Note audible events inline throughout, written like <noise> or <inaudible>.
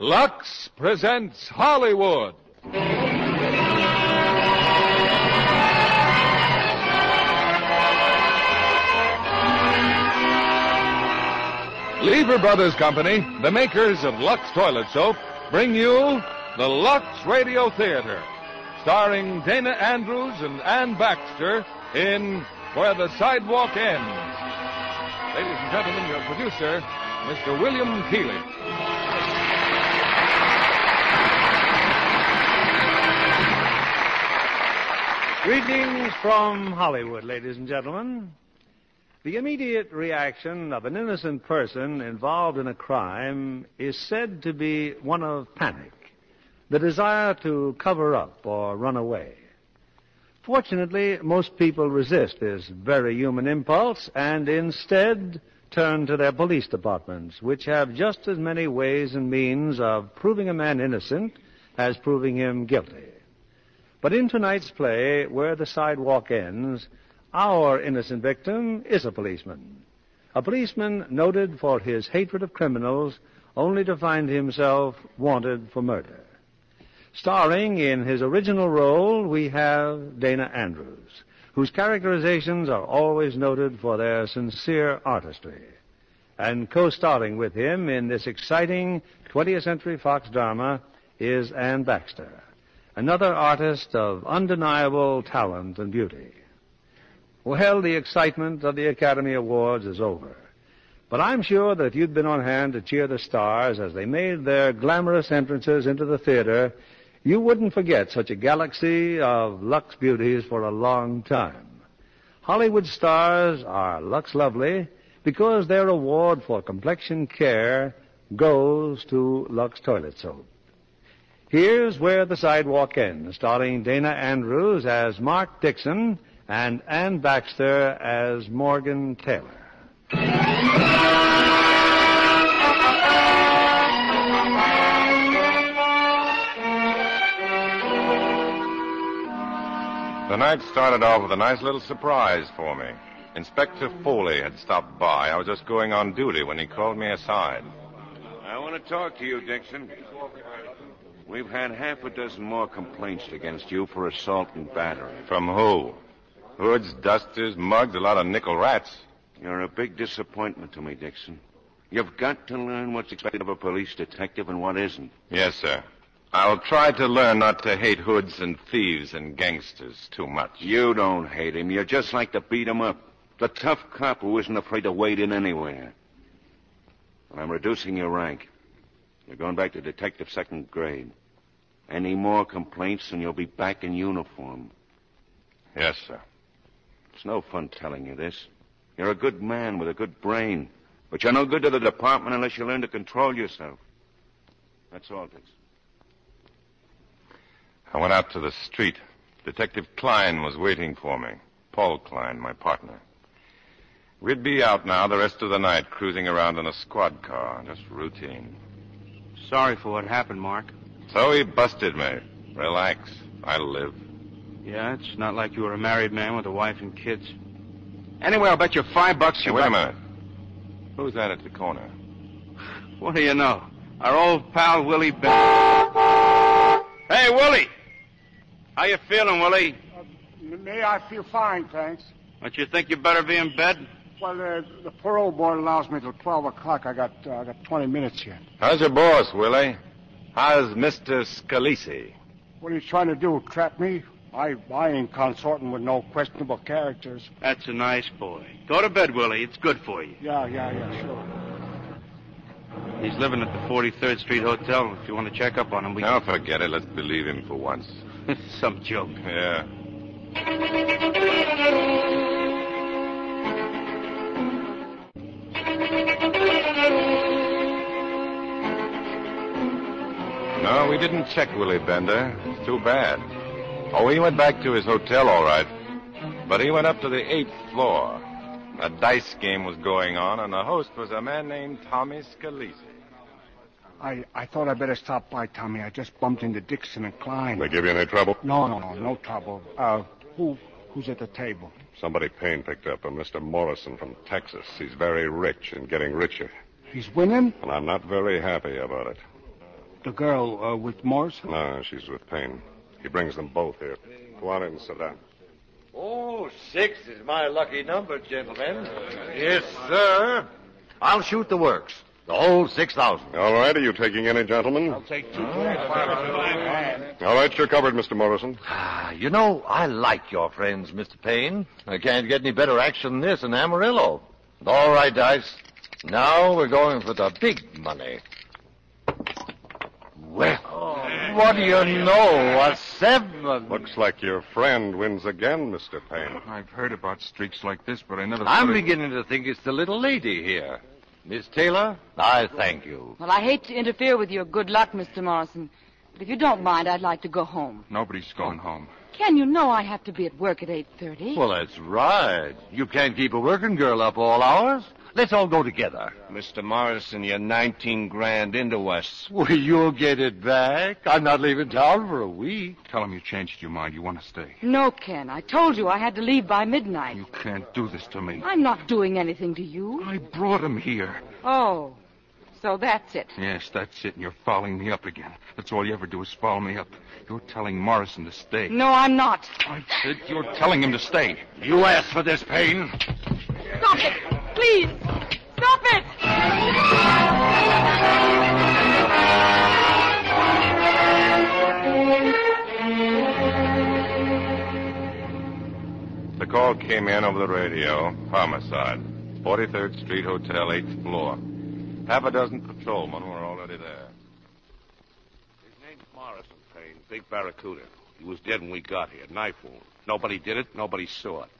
Lux presents Hollywood. Lever Brothers Company, the makers of Lux Toilet Soap, bring you the Lux Radio Theater, starring Dana Andrews and Anne Baxter in Where the Sidewalk Ends. Ladies and gentlemen, your producer, Mr. William Keighley. Greetings from Hollywood, ladies and gentlemen. The immediate reaction of an innocent person involved in a crime is said to be one of panic, the desire to cover up or run away. Fortunately, most people resist this very human impulse and instead turn to their police departments, which have just as many ways and means of proving a man innocent as proving him guilty. But in tonight's play, Where the Sidewalk Ends, our innocent victim is a policeman. A policeman noted for his hatred of criminals, only to find himself wanted for murder. Starring in his original role, we have Dana Andrews, whose characterizations are always noted for their sincere artistry. And co-starring with him in this exciting 20th Century Fox drama is Anne Baxter, another artist of undeniable talent and beauty. Well, the excitement of the Academy Awards is over. But I'm sure that if you'd been on hand to cheer the stars as they made their glamorous entrances into the theater, you wouldn't forget such a galaxy of Lux beauties for a long time. Hollywood stars are Lux Lovely because their award for complexion care goes to Lux Toilet Soap. Here's Where the Sidewalk Ends, starring Dana Andrews as Mark Dixon and Anne Baxter as Morgan Taylor. The night started off with a nice little surprise for me. Inspector Foley had stopped by. I was just going on duty when he called me aside. I want to talk to you, Dixon. We've had half a dozen more complaints against you for assault and battery. From who? Hoods, dusters, mugs, a lot of nickel rats. You're a big disappointment to me, Dixon. You've got to learn what's expected of a police detective and what isn't. Yes, sir. I'll try to learn not to hate hoods and thieves and gangsters too much. You don't hate him. You just like to beat him up. The tough cop who isn't afraid to wade in anywhere. But I'm reducing your rank. You're going back to detective second grade. Any more complaints and you'll be back in uniform. Yes, sir. It's no fun telling you this. You're a good man with a good brain. But you're no good to the department unless you learn to control yourself. That's all, Dixon. I went out to the street. Detective Klein was waiting for me. Paul Klein, my partner. We'd be out now the rest of the night, cruising around in a squad car. Just routine. Sorry for what happened, Mark. So he busted me. Relax. I live. Yeah, it's not like you were a married man with a wife and kids. Anyway, I'll bet you five bucks Hey, you wait a got- minute. Who's that at the corner? <laughs> What do you know? Our old pal Willie Ben. Hey, Willie! How you feeling, Willie? Uh, me, I feel fine, thanks. Don't you think you better be in bed? Well, uh, the parole board allows me till 12 o'clock. I got, uh, I got 20 minutes yet. How's your boss, Willie? How's Mr. Scalise? What are you trying to do, trap me? I, I ain't consorting with no questionable characters. That's a nice boy. Go to bed, Willie. It's good for you. Yeah, yeah, yeah, sure. He's living at the 43rd Street Hotel. If you want to check up on him, we Now forget it. Let's believe him for once. <laughs> Some joke. Yeah. No, we didn't check Willie Bender. It's too bad. Oh, he went back to his hotel, all right. But he went up to the eighth floor. A dice game was going on, and the host was a man named Tommy Scalise. I, I thought I'd better stop by, Tommy. I just bumped into Dixon and Klein. They give you any trouble? No, no, no, no trouble. Uh, who, who's at the table? Somebody Payne picked up, a Mr. Morrison from Texas. He's very rich and getting richer. He's winning? And I'm not very happy about it. the girl uh, with Morrison? No, she's with Payne. He brings them both here. Go on in and sit down. Oh, six is my lucky number, gentlemen. Yes, sir. I'll shoot the works. The whole six thousand. All right, are you taking any, gentlemen? I'll take two. All right, you're covered, Mr. Morrison. Ah, you know, I like your friends, Mr. Payne. I can't get any better action than this in Amarillo. All right, Dice. Now we're going for the big money. Well, what do you know? A seven. Looks like your friend wins again, Mr. Payne. I've heard about streaks like this, but I never I'm thought it- beginning to think it's the little lady here. Miss Taylor, I thank you. Well, I hate to interfere with your good luck, Mr. Morrison. But if you don't mind, I'd like to go home. Nobody's going home. Ken, you know I have to be at work at 8.30. Well, that's right. You can't keep a working girl up all hours. Let's all go together. Mr. Morrison, you're 19 grand into us. Well, you'll get it back. I'm not leaving town for a week. Tell him you changed your mind. You want to stay. No, Ken. I told you I had to leave by midnight. You can't do this to me. I'm not doing anything to you. I brought him here. Oh, so that's it. Yes, that's it, and you're following me up again. That's all you ever do is follow me up. You're telling Morrison to stay. No, I'm not. I said you're telling him to stay. You asked for this, Payne. Stop it! Please! Stop it! The call came in over the radio. Homicide. 43rd Street Hotel, 8th floor. Half a dozen patrolmen were already there. His name's Morrison, Payne. Big Barracuda. He was dead when we got here. Knife wound. Nobody did it. Nobody saw it.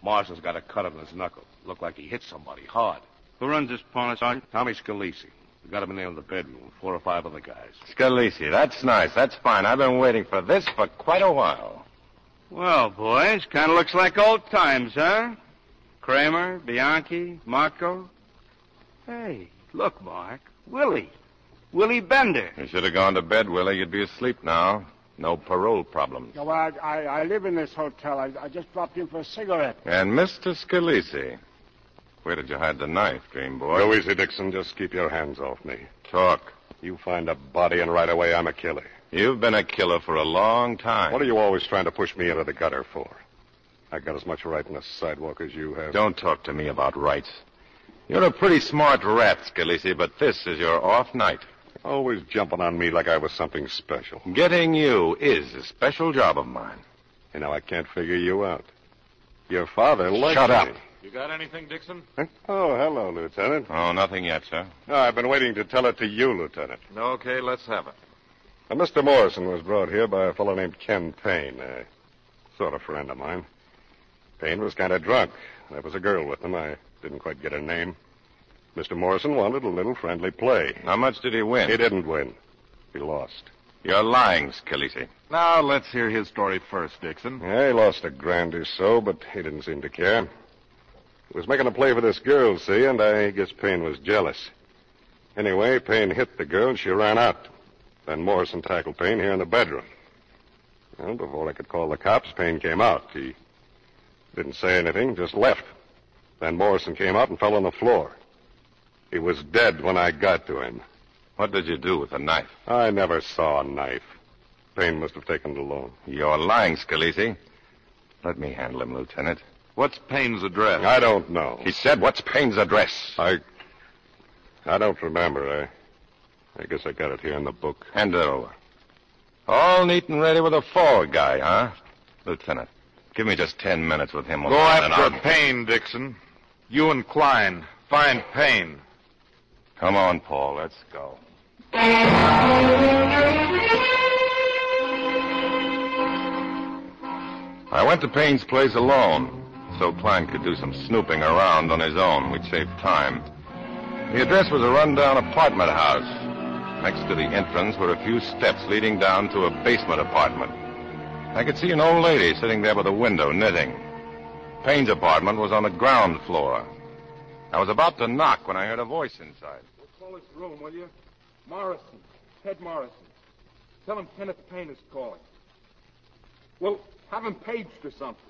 Morrison's got a cut on his knuckle. Looked like he hit somebody hard. Who runs this pawn, Sergeant? Tommy Scalise. We got him in there in the bedroom. Four or five other guys. Scalise, that's nice. That's fine. I've been waiting for this for quite a while. Well, boys, kind of looks like old times, huh? Kramer, Bianchi, Marco. Hey, look, Mark. Willie. Willie Bender. You should have gone to bed, Willie. You'd be asleep now. No parole problems. Yeah, well, I, I, I live in this hotel. I, I just dropped in for a cigarette. And Mr. Scalise. Where did you hide the knife, dream boy? Go easy, Dixon. Just keep your hands off me. Talk. You find a body, and right away I'm a killer. You've been a killer for a long time. What are you always trying to push me into the gutter for? I got as much right in the sidewalk as you have. Don't talk to me about rights. You're a pretty smart rat, Scalise, but this is your off night. Always jumping on me like I was something special. Getting you is a special job of mine. You know, I can't figure you out. Your father likes Shut me. up. You got anything, Dixon? Huh? Oh, hello, Lieutenant. Oh, nothing yet, sir. No, I've been waiting to tell it to you, Lieutenant. Okay, let's have it. Now, Mr. Morrison was brought here by a fellow named Ken Payne, a sort of friend of mine. Payne was kind of drunk. There was a girl with him. I didn't quite get her name. Mr. Morrison wanted a little friendly play. How much did he win? He didn't win. He lost. You're lying, Scalise. Now, let's hear his story first, Dixon. Yeah, he lost a grand or so, but he didn't seem to care. He was making a play for this girl, see, and I guess Payne was jealous. Anyway, Payne hit the girl and she ran out. Then Morrison tackled Payne here in the bedroom. Well, before I could call the cops, Payne came out. He didn't say anything, just left. Then Morrison came out and fell on the floor. He was dead when I got to him. What did you do with the knife? I never saw a knife. Payne must have taken it alone. You're lying, Scalise. Let me handle him, Lieutenant. What's Payne's address? I don't know. He said, what's Payne's address? I. I don't remember. I. I guess I got it here in the book. Hand it over. All neat and ready with a forward guy, huh? Lieutenant, give me just ten minutes with him. Go after Payne, Dixon. You and Klein. Find Payne. Come on, Paul. Let's go. I went to Payne's place alone, so Klein could do some snooping around on his own. We'd save time. The address was a rundown apartment house. Next to the entrance were a few steps leading down to a basement apartment. I could see an old lady sitting there by the window knitting. Payne's apartment was on the ground floor. I was about to knock when I heard a voice inside. We'll Call his room, will you? Morrison. Ted Morrison. Tell him Kenneth Payne is calling. Well, have him paged or something.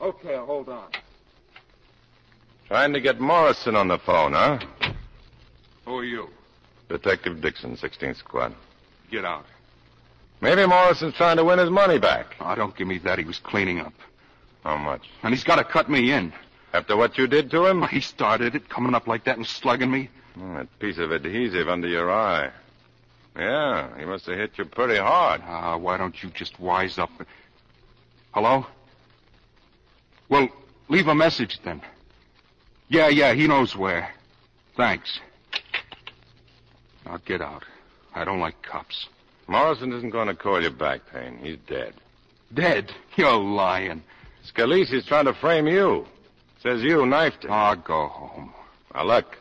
Okay, I'll hold on. Trying to get Morrison on the phone, huh? Who are you? Detective Dixon, 16th Squad. Get out. Maybe Morrison's trying to win his money back. Oh, don't give me that. He was cleaning up. How much? And he's got to cut me in. After what you did to him? He started it, coming up like that and slugging me. Oh, that piece of adhesive under your eye. Yeah, he must have hit you pretty hard. Ah, why don't you just wise up? Hello? Well, leave a message then. Yeah, yeah, he knows where. Thanks. Now get out. I don't like cops. Morrison isn't going to call you back, Payne. He's dead. Dead? You're lying. Scalise's trying to frame you. Says you knifed him. Ah, I'll go home. Now, look,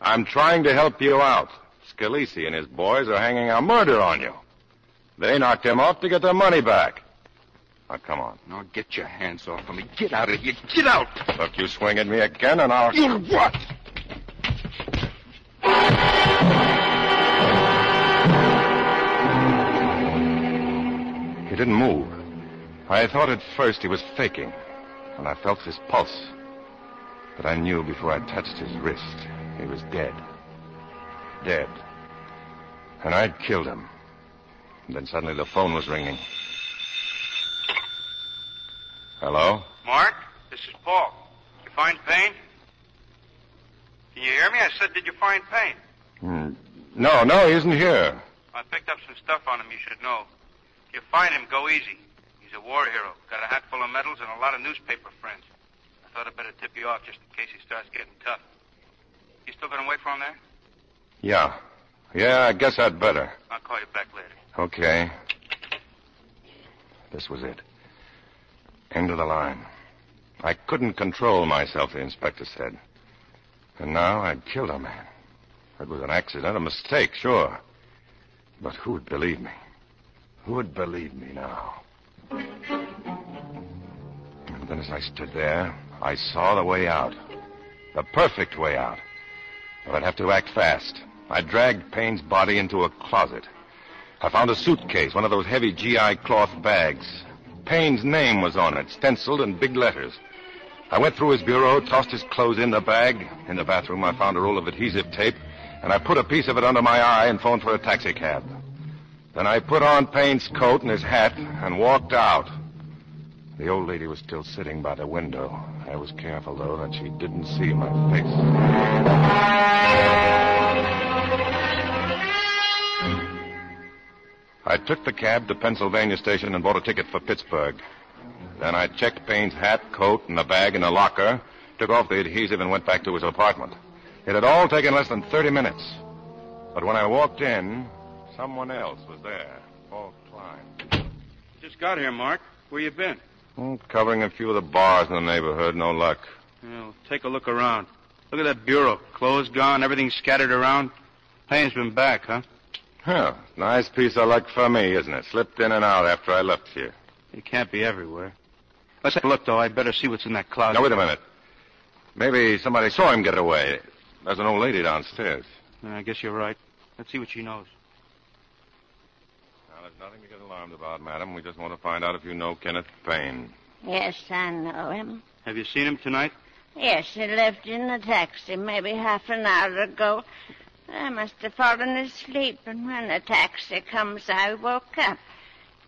I'm trying to help you out. Scalise and his boys are hanging a murder on you. They knocked him off to get their money back. Now, come on. Now get your hands off of me. Get out of here. Get out. Look, you swing at me again, and I'll. You what? He didn't move. I thought at first he was faking, and I felt his pulse. But I knew before I touched his wrist, he was dead. Dead. And I'd killed him. And then suddenly the phone was ringing. Hello? Mark, this is Paul. Did you find Payne? Can you hear me? I said, did you find Payne? Hmm. No, no, he isn't here. I picked up some stuff on him you should know. If you find him, go easy. He's a war hero. Got a hat full of medals and a lot of newspaper friends. I thought I'd better tip you off just in case he starts getting tough. You still gonna wait for him there? Yeah. Yeah, I guess I'd better. I'll call you back later. Okay. This was it. End of the line. I couldn't control myself, the inspector said. And now I'd killed a man. It was an accident, a mistake, sure. But who would believe me? Who would believe me now? And then as I stood there, I saw the way out. The perfect way out. But I'd have to act fast. I dragged Payne's body into a closet. I found a suitcase, one of those heavy GI cloth bags. Payne's name was on it, stenciled in big letters. I went through his bureau, tossed his clothes in the bag. In the bathroom, I found a roll of adhesive tape, and I put a piece of it under my eye and phoned for a taxicab. Then I put on Payne's coat and his hat and walked out. The old lady was still sitting by the window. I was careful, though, that she didn't see my face. I took the cab to Pennsylvania Station and bought a ticket for Pittsburgh. Then I checked Payne's hat, coat, and the bag in a locker, took off the adhesive, and went back to his apartment. It had all taken less than 30 minutes. But when I walked in, someone else was there. Paul Klein. Just got here, Mark. Where you been? Oh, covering a few of the bars in the neighborhood. No luck. Well, take a look around. Look at that bureau. Clothes gone, everything scattered around. Payne's been back, huh? Huh. Nice piece of luck for me, isn't it? Slipped in and out after I left here. He can't be everywhere. Let's have a look, though. I'd better see what's in that closet. Now, wait a minute. Maybe somebody saw him get away. There's an old lady downstairs. I guess you're right. Let's see what she knows. Now, there's nothing to get alarmed about, madam. We just want to find out if you know Kenneth Payne. Yes, I know him. Have you seen him tonight? Yes, he left in the taxi maybe half an hour ago. I must have fallen asleep, and when the taxi comes, I woke up.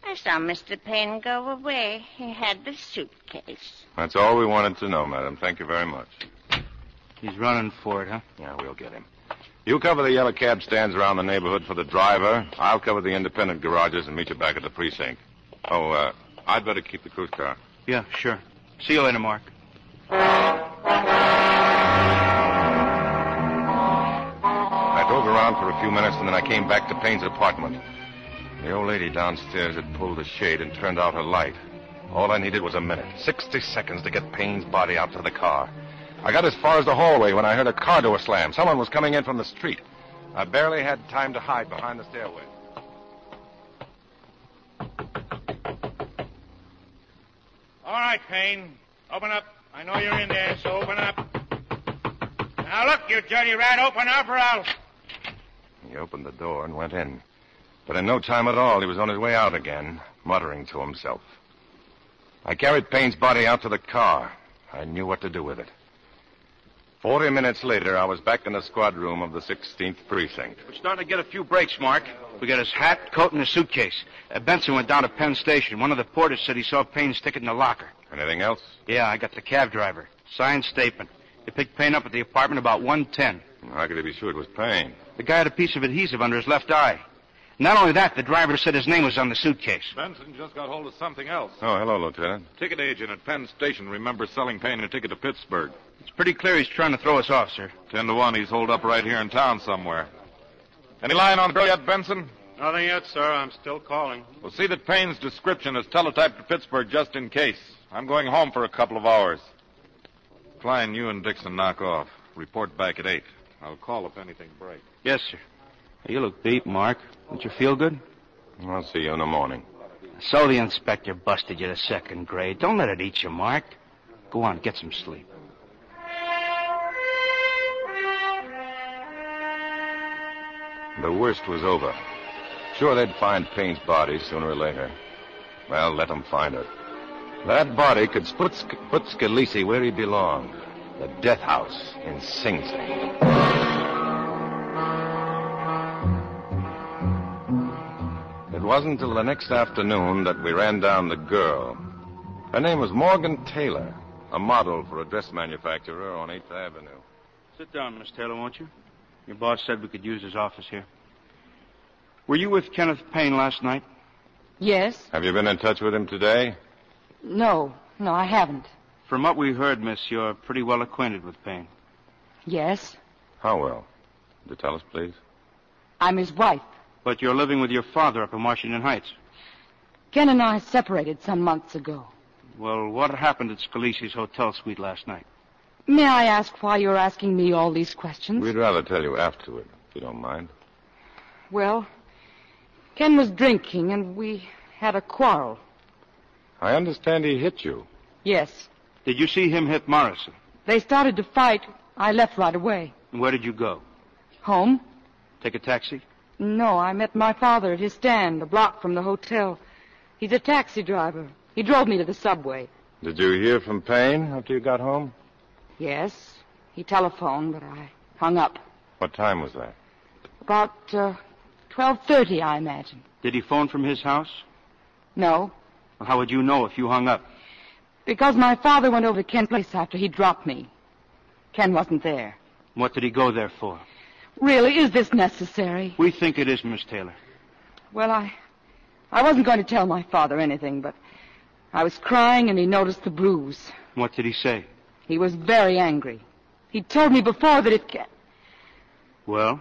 I saw Mr. Payne go away. He had the suitcase. That's all we wanted to know, madam. Thank you very much. He's running for it, huh? Yeah, we'll get him. You cover the yellow cab stands around the neighborhood for the driver. I'll cover the independent garages and meet you back at the precinct. Oh, uh, I'd better keep the cruise car. Yeah, sure. See you later, Mark. I drove around for a few minutes and then I came back to Payne's apartment. The old lady downstairs had pulled the shade and turned out her light. All I needed was a minute, 60 seconds to get Payne's body out to the car. I got as far as the hallway when I heard a car door slam. Someone was coming in from the street. I barely had time to hide behind the stairway. All right, Payne. Open up. I know you're in there, so open up. Now look, you dirty rat, open up or I'll. He opened the door and went in. But in no time at all, he was on his way out again, muttering to himself. I carried Payne's body out to the car. I knew what to do with it. Forty minutes later, I was back in the squad room of the 16th precinct. We're starting to get a few breaks, Mark. We got his hat, coat, and his suitcase. Uh, Benson went down to Penn Station. One of the porters said he saw Payne stick it in the locker. Anything else? Yeah, I got the cab driver. Signed statement. They picked Payne up at the apartment about 110. How could he be sure it was Payne? The guy had a piece of adhesive under his left eye. Not only that, the driver said his name was on the suitcase. Benson just got hold of something else. Oh, hello, Lieutenant. Ticket agent at Penn Station remembers selling Payne a ticket to Pittsburgh. It's pretty clear he's trying to throw us off, sir. Ten to one, he's holed up right here in town somewhere. Any line on the girl yet, Benson? Nothing yet, sir. I'm still calling. We'll see that Payne's description is teletyped to Pittsburgh just in case. I'm going home for a couple of hours. Klein, you and Dixon knock off. Report back at 8. I'll call if anything breaks. Yes, sir. You look beat, Mark. Don't you feel good? I'll see you in the morning. So the inspector busted you to second grade. Don't let it eat you, Mark. Go on, get some sleep. The worst was over. Sure, they'd find Payne's body sooner or later. Well, let them find it. That body could put, put Scalise where he belonged. The death house in Sing Sing. It wasn't until the next afternoon that we ran down the girl. Her name was Morgan Taylor, a model for a dress manufacturer on 8th Avenue. Sit down, Miss Taylor, won't you? Your boss said we could use his office here. Were you with Kenneth Payne last night? Yes? Have you been in touch with him today? No, no, I haven't. From what we heard, miss, you're pretty well acquainted with Payne. Yes? How well? Would you tell us, please? I'm his wife. But you're living with your father up in Washington Heights. Ken and I separated some months ago. Well, what happened at Scalise's hotel suite last night? May I ask why you're asking me all these questions? We'd rather tell you afterward, if you don't mind. Well, Ken was drinking and we had a quarrel. I understand he hit you. Yes. Did you see him hit Morrison? They started to fight. I left right away. And where did you go? Home? Take a taxi? No, I met my father at his stand, a block from the hotel. He's a taxi driver. He drove me to the subway. Did you hear from Payne after you got home? Yes. He telephoned, but I hung up. What time was that? About uh, 12.30, I imagine. Did he phone from his house? No. Well, how would you know if you hung up? Because my father went over to Ken's place after he dropped me. Ken wasn't there. What did he go there for? Really, is this necessary? We think it is, Miss Taylor. Well, I. I wasn't going to tell my father anything, but I was crying and he noticed the bruise. What did he say? He was very angry. He told me before that if Ken. Well?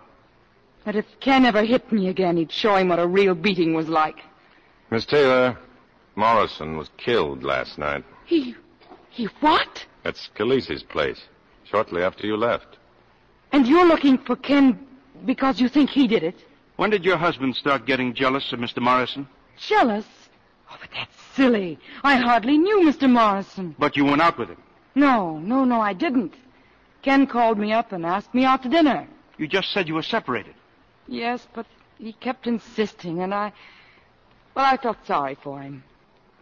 That if Ken ever hit me again, he'd show him what a real beating was like. Miss Taylor, Morrison was killed last night. He. he what? At Scalise's place, shortly after you left. And you're looking for Ken because you think he did it? When did your husband start getting jealous of Mr. Morrison? Jealous? Oh, but that's silly. I hardly knew Mr. Morrison. But you went out with him. No, no, no, I didn't. Ken called me up and asked me out to dinner. You just said you were separated. Yes, but he kept insisting, and I. Well, I felt sorry for him.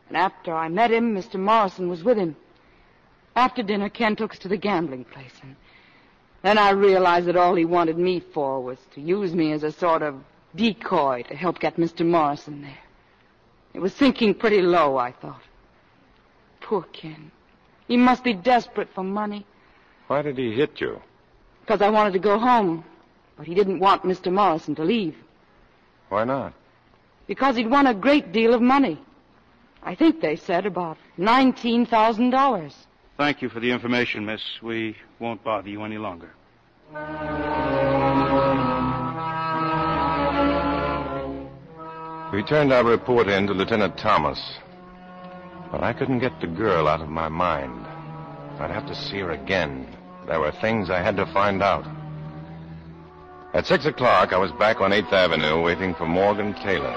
And after I met him, Mr. Morrison was with him. After dinner, Ken took us to the gambling place, and then I realized that all he wanted me for was to use me as a sort of decoy to help get Mr. Morrison there. It was sinking pretty low, I thought. Poor Ken. He must be desperate for money. Why did he hit you? Because I wanted to go home. But he didn't want Mr. Morrison to leave. Why not? Because he'd won a great deal of money. I think they said about $19,000. Thank you for the information, miss. We won't bother you any longer. We turned our report in to Lieutenant Thomas. But I couldn't get the girl out of my mind. I'd have to see her again. There were things I had to find out. At six o'clock, I was back on 8th Avenue waiting for Morgan Taylor.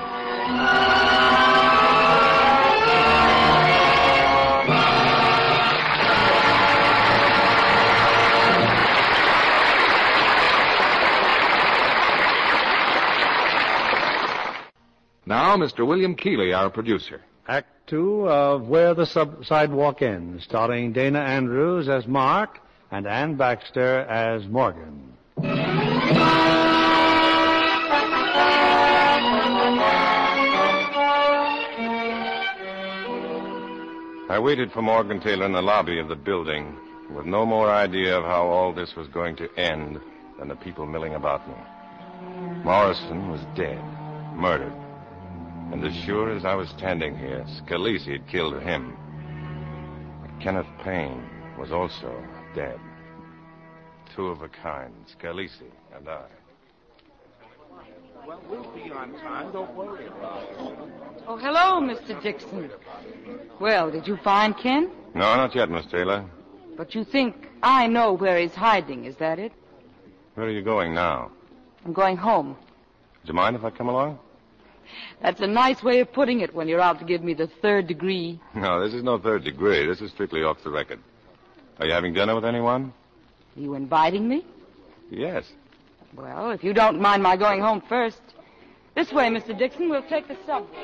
Now, Mr. William Keighley, our producer. Act two of Where the Sub- Sidewalk Ends, starring Dana Andrews as Mark and Anne Baxter as Morgan. I waited for Morgan Taylor in the lobby of the building with no more idea of how all this was going to end than the people milling about me. Morrison was dead, murdered. And as sure as I was standing here, Scalise had killed him. But Kenneth Payne was also dead. Two of a kind, Scalise and I. Well, we'll be on time. Don't worry about it. Oh, hello, Mr. Dixon. Well, did you find Ken? No, not yet, Miss Taylor. But you think I know where he's hiding, is that it? Where are you going now? I'm going home. Do you mind if I come along? That's a nice way of putting it when you're out to give me the third degree. No, this is no third degree. This is strictly off the record. Are you having dinner with anyone? Are you inviting me? Yes. Well, if you don't mind my going home first. This way, Mr. Dixon. We'll take the subway.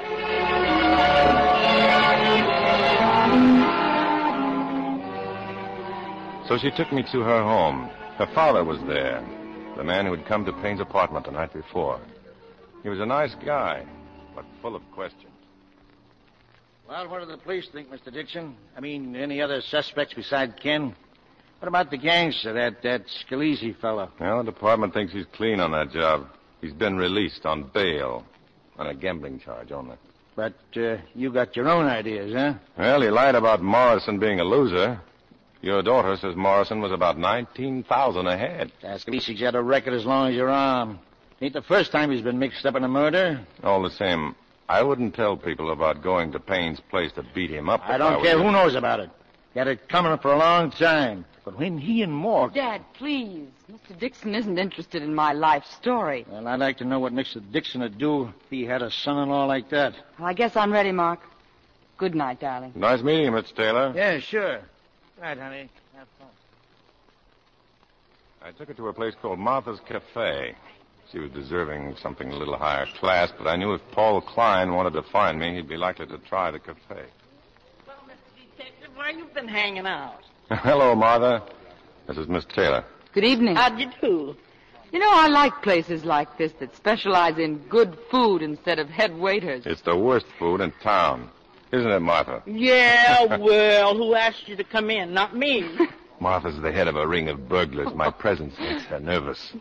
So she took me to her home. Her father was there, the man who had come to Payne's apartment the night before. He was a nice guy, but full of questions. Well, what do the police think, Mr. Dixon? I mean, any other suspects besides Ken? What about the gangster, that, that Scalise fellow? Well, the department thinks he's clean on that job. He's been released on bail, on a gambling charge only. But uh, you got your own ideas, huh? Well, he lied about Morrison being a loser. Your daughter says Morrison was about 19,000 ahead. Uh, Scalise's got a record as long as your arm. Ain't the first time he's been mixed up in a murder. All the same, I wouldn't tell people about going to Payne's place to beat him up. I don't were care who knows about it. Got it coming for a long time. But when he and Morgan... Dad, please. Mr. Dixon isn't interested in my life story. Well, I'd like to know what Mr. Dixon would do if he had a son-in-law like that. Well, I guess I'm ready, Mark. Good night, darling. Nice meeting you, Mr. Taylor. Yeah, sure. Right, honey. Have fun. I took her to a place called Martha's Cafe. She was deserving of something a little higher class, but I knew if Paul Klein wanted to find me, he'd be likely to try the cafe. Well, Mr. Detective, where you been hanging out? <laughs> Hello, Martha. This is Miss Taylor. Good evening. How'd you do? You know, I like places like this that specialize in good food instead of head waiters. It's the worst food in town. Isn't it, Martha? Yeah, <laughs> well, who asked you to come in? Not me. <laughs> Martha's the head of a ring of burglars. My presence makes her nervous.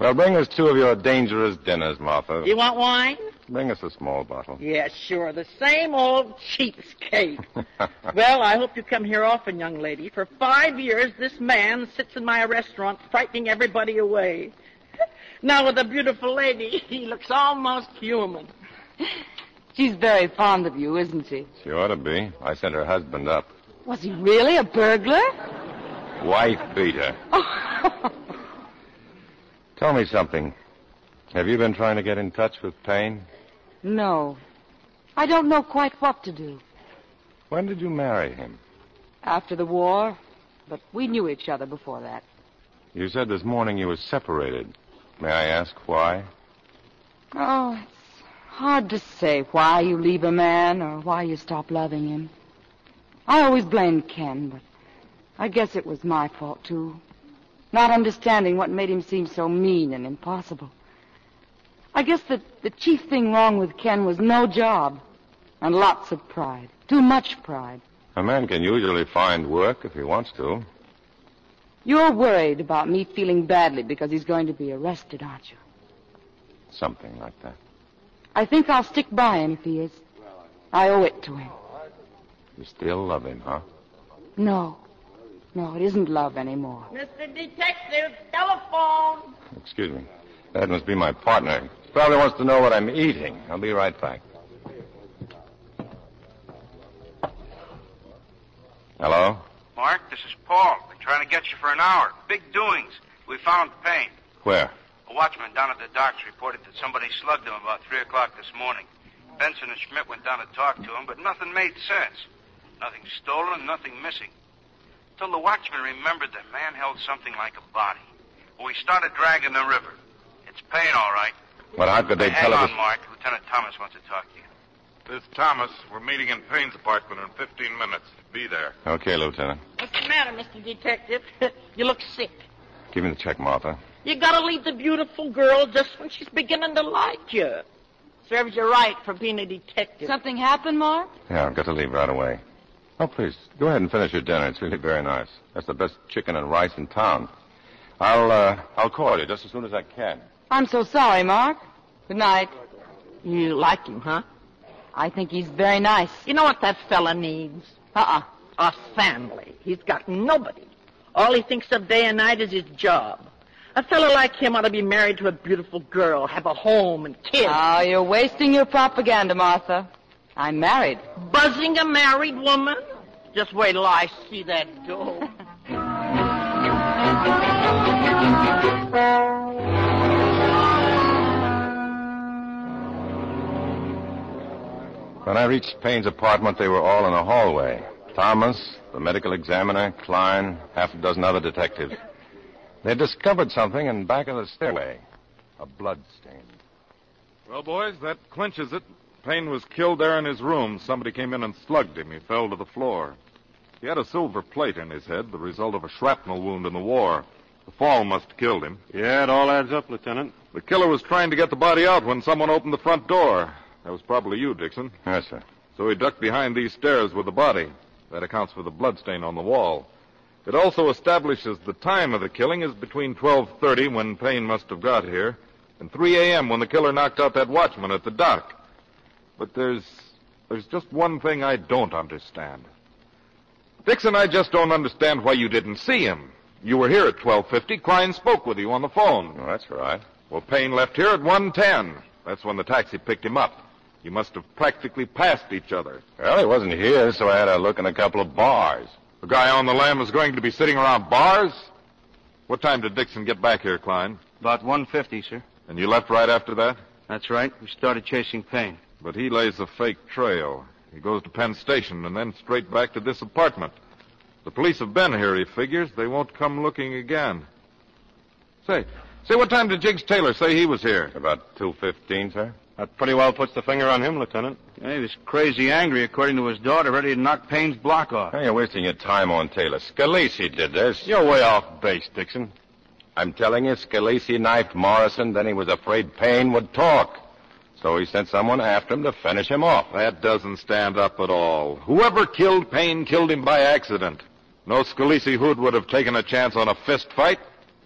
Well, bring us two of your dangerous dinners, Martha. You want wine? Bring us a small bottle. Yeah, sure. The same old cheapskate. <laughs> well, I hope you come here often, young lady. For five years, this man sits in my restaurant frightening everybody away. <laughs> Now, with a beautiful lady, <laughs> he looks almost human. She's very fond of you, isn't she? She ought to be. I sent her husband up. Was he really a burglar? Wife beater. Tell me something. Have you been trying to get in touch with Payne? No. I don't know quite what to do. When did you marry him? After the war, but we knew each other before that. You said this morning you were separated. May I ask why? Oh, it's hard to say why you leave a man or why you stop loving him. I always blamed Ken, but I guess it was my fault, too. Not understanding what made him seem so mean and impossible. I guess the, the chief thing wrong with Ken was no job and lots of pride. Too much pride. A man can usually find work if he wants to. You're worried about me feeling badly because he's going to be arrested, aren't you? Something like that. I think I'll stick by him if he is. I owe it to him. You still love him, huh? No. No, it isn't love anymore. Mr. Detective, telephone. Excuse me. That must be my partner. He probably wants to know what I'm eating. I'll be right back. Hello? Mark, this is Paul. Been trying to get you for an hour. Big doings. We found Payne. Where? A watchman down at the docks reported that somebody slugged him about 3 o'clock this morning. Benson and Schmidt went down to talk to him, but nothing made sense. Nothing stolen, nothing missing. Till the watchman remembered that man held something like a body. Well, we started dragging the river. It's Payne, all right. But how could they Hang tell on, us? Mark. Lieutenant Thomas wants to talk to you. This Thomas. We're meeting in Payne's apartment in 15 minutes. Be there. Okay, Lieutenant. What's the matter, Mr. Detective? <laughs> you look sick. Give me the check, Martha. You gotta leave the beautiful girl just when she's beginning to like you. Serves you right for being a detective. Something happened, Mark? Yeah, I've got to leave right away. Oh, please, go ahead and finish your dinner. It's really very nice. That's the best chicken and rice in town. I'll, uh, I'll call you just as soon as I can. I'm so sorry, Mark. Good night. You like him, huh? I think he's very nice. You know what that fella needs? Uh-uh. A family. He's got nobody. All he thinks of day and night is his job. A fellow like him ought to be married to a beautiful girl, have a home and kids. Oh, you're wasting your propaganda, Martha. I'm married. Buzzing a married woman? Just wait till I see that go. When I reached Payne's apartment, they were all in a hallway. Thomas, the medical examiner, Klein, half a dozen other detectives. They discovered something in back of the stairway. A blood stain. Well, boys, that clinches it. Payne was killed there in his room. Somebody came in and slugged him. He fell to the floor. He had a silver plate in his head, the result of a shrapnel wound in the war. The fall must have killed him. Yeah, it all adds up, Lieutenant. The killer was trying to get the body out when someone opened the front door. That was probably you, Dixon. Yes, sir. So he ducked behind these stairs with the body. That accounts for the bloodstain on the wall. It also establishes the time of the killing is between 12:30 when Payne must have got here and 3 a.m. when the killer knocked out that watchman at the dock. But there's there's just one thing I don't understand. Dixon, I just don't understand why you didn't see him. You were here at 12:50. Klein spoke with you on the phone. Oh, that's right. Well, Payne left here at 1:10. That's when the taxi picked him up. You must have practically passed each other. Well, he wasn't here, so I had a look in a couple of bars. The guy on the lam was going to be sitting around bars? What time did Dixon get back here, Klein? About 1.50, sir. And you left right after that? That's right. We started chasing Payne. But he lays a fake trail. He goes to Penn Station and then straight back to this apartment. The police have been here, he figures. They won't come looking again. Say, say, what time did Jiggs Taylor say he was here? About 2.15, sir. That pretty well puts the finger on him, Lieutenant. Yeah, he was crazy angry, according to his daughter, ready to knock Payne's block off. Hey, you're wasting your time on Taylor. Scalise did this. You're way off base, Dixon. I'm telling you, Scalise knifed Morrison, then he was afraid Payne would talk. So he sent someone after him to finish him off. That doesn't stand up at all. Whoever killed Payne killed him by accident. No Scalise hood would have taken a chance on a fist fight.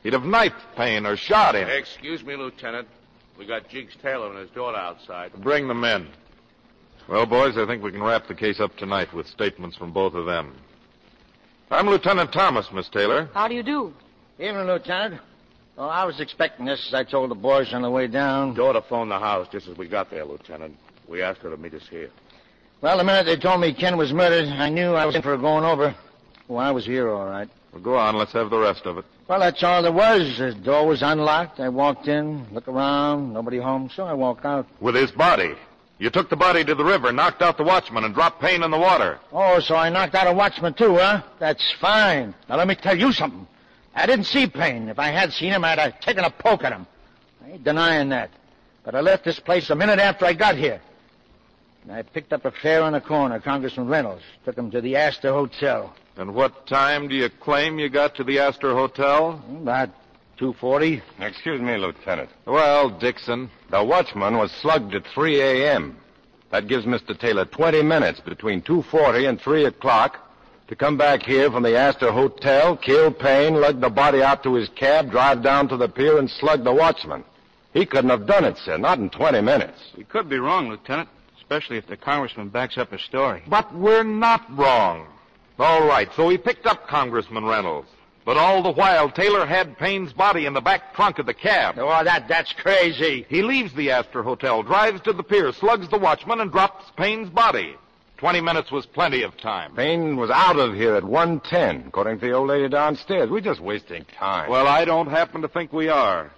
He'd have knifed Payne or shot him. Excuse me, Lieutenant. We got Jiggs Taylor and his daughter outside. Bring them in. Well, boys, I think we can wrap the case up tonight with statements from both of them. I'm Lieutenant Thomas, Miss Taylor. How do you do? Evening, Lieutenant. Well, I was expecting this, as I told the boys on the way down. Daughter phoned the house just as we got there, Lieutenant. We asked her to meet us here. Well, the minute they told me Ken was murdered, I knew I was in for a going over. Well, I was here, all right. Well, go on. Let's have the rest of it. Well, that's all there was. The door was unlocked. I walked in, looked around, nobody home, so I walked out. With his body. You took the body to the river, knocked out the watchman, and dropped Payne in the water. Oh, so I knocked out a watchman, too, huh? That's fine. Now, let me tell you something. I didn't see Payne. If I had seen him, I'd have taken a poke at him. I ain't denying that. But I left this place a minute after I got here. And I picked up a fare on the corner, Congressman Reynolds. Took him to the Astor Hotel. And what time do you claim you got to the Astor Hotel? About 2.40. Excuse me, Lieutenant. Well, Dixon. The watchman was slugged at 3 a.m. That gives Mr. Taylor 20 minutes between 2.40 and 3 o'clock to come back here from the Astor Hotel, kill Payne, lug the body out to his cab, drive down to the pier, and slug the watchman. He couldn't have done it, sir. Not in 20 minutes. We could be wrong, Lieutenant, especially if the congressman backs up his story. But we're not wrong. All right, so he picked up Congressman Reynolds. But all the while, Taylor had Payne's body in the back trunk of the cab. Oh, that that's crazy. He leaves the Astor Hotel, drives to the pier, slugs the watchman, and drops Payne's body. Twenty minutes was plenty of time. Payne was out of here at 1.10, according to the old lady downstairs. We're just wasting time. Well, I don't happen to think we are.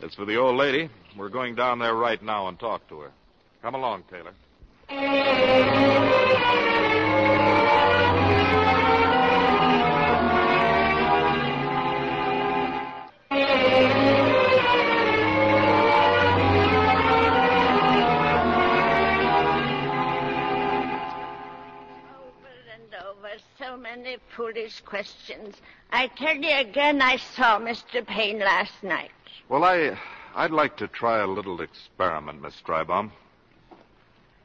As for the old lady, we're going down there right now and talk to her. Come along, Taylor. Silly, foolish questions. I tell you again, I saw Mr. Payne last night. Well, I, I'd like to try a little experiment, Miss Strybom.